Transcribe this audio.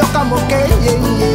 yo como que